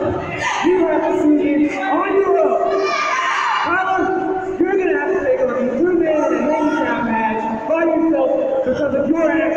Okay? We here to one, one, one,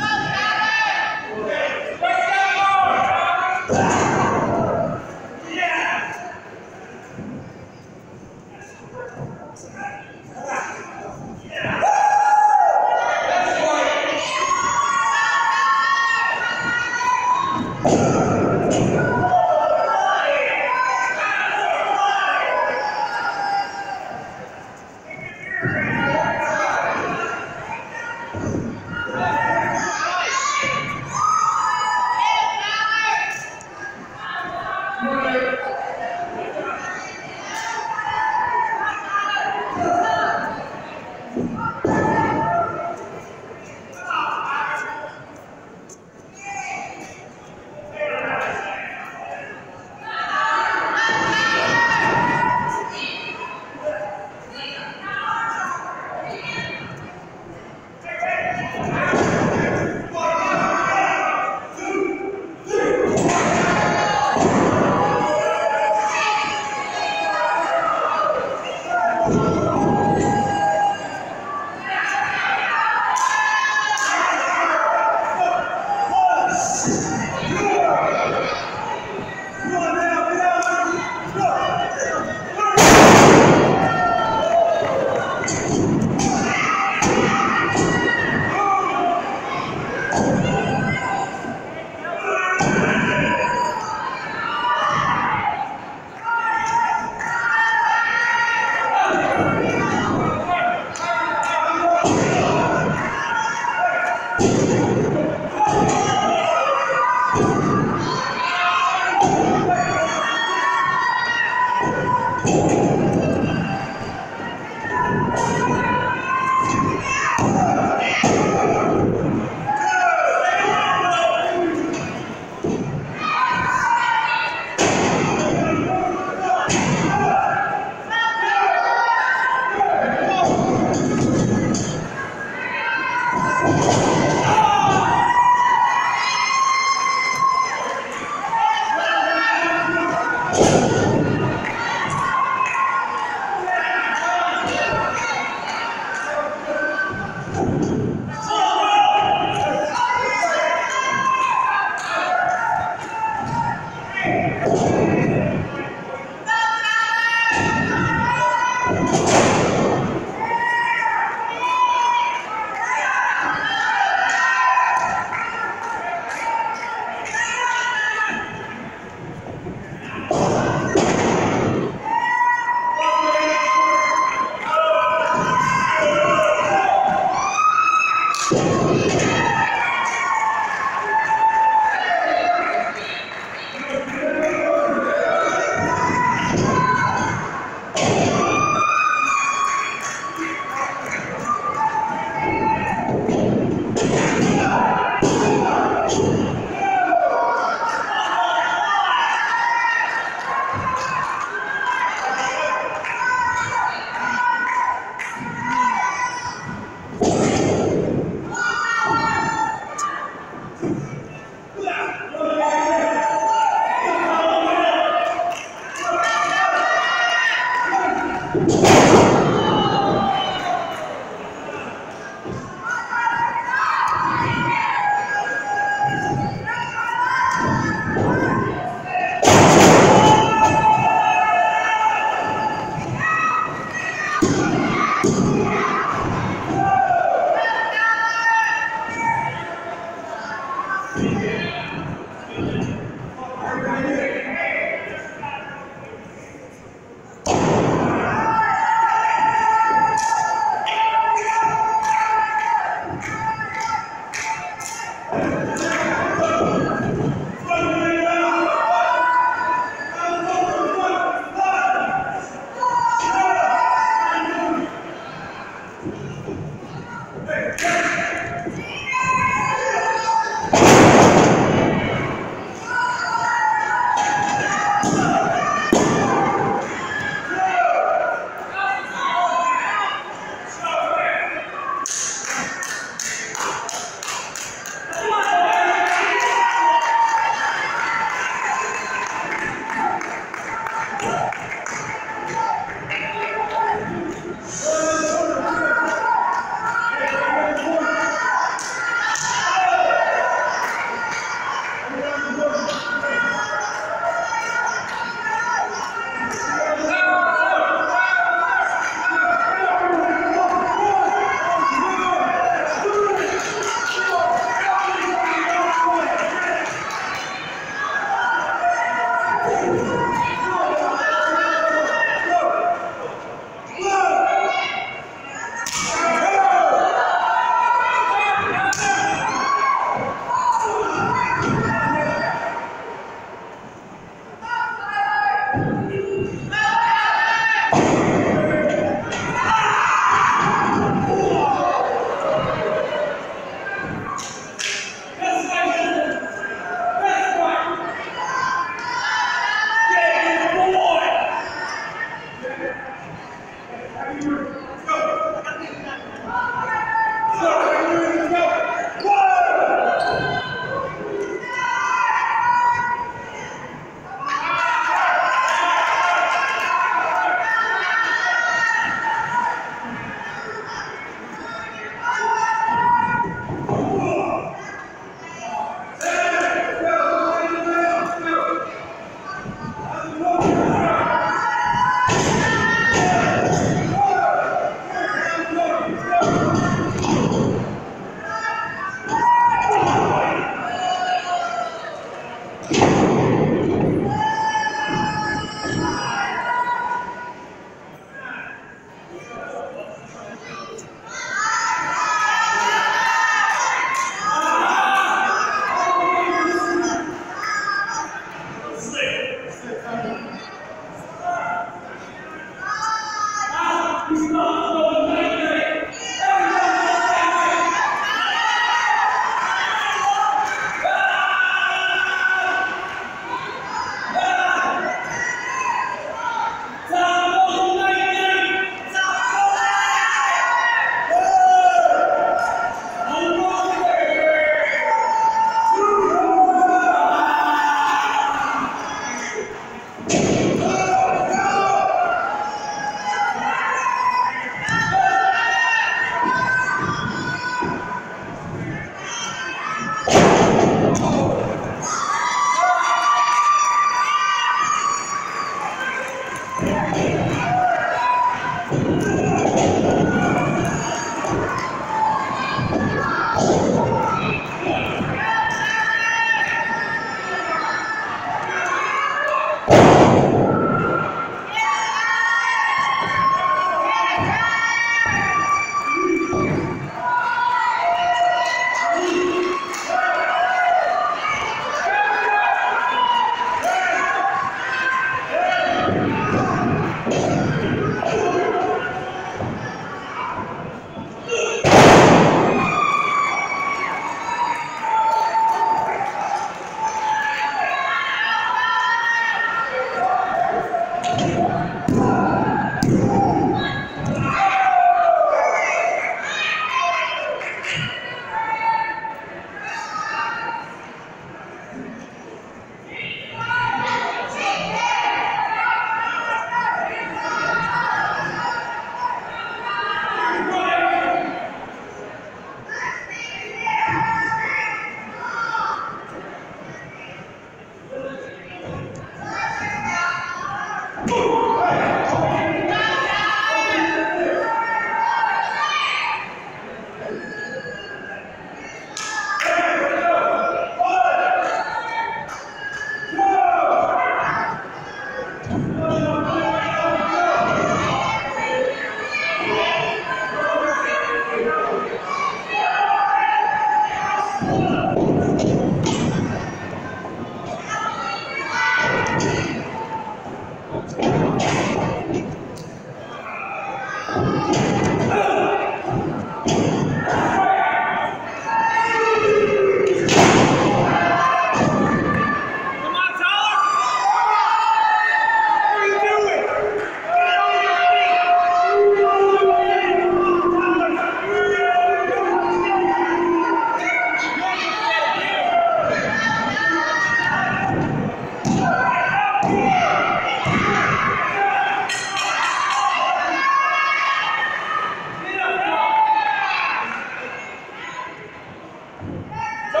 走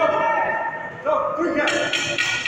走蹲下。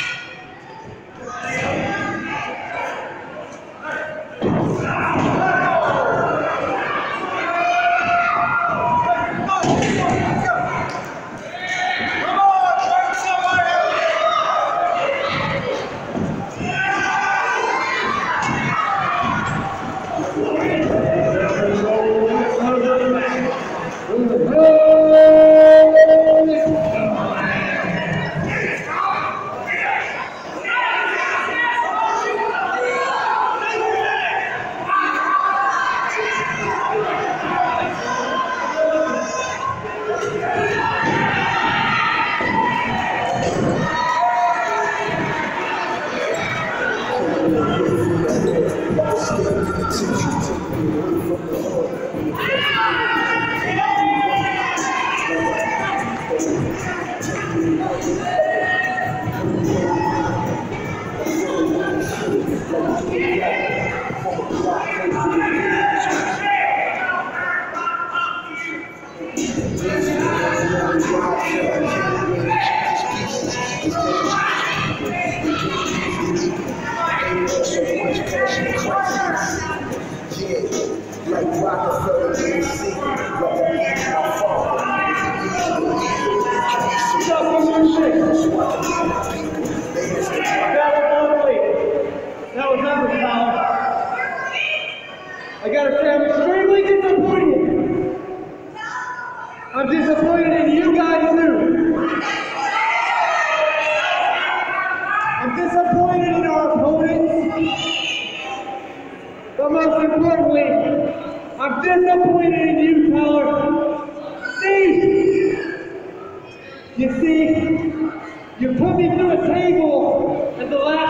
Yeah, like rock I'm disappointed in our opponents, but most importantly, I'm disappointed in you, Tyler. See? You see, you put me through a table at the last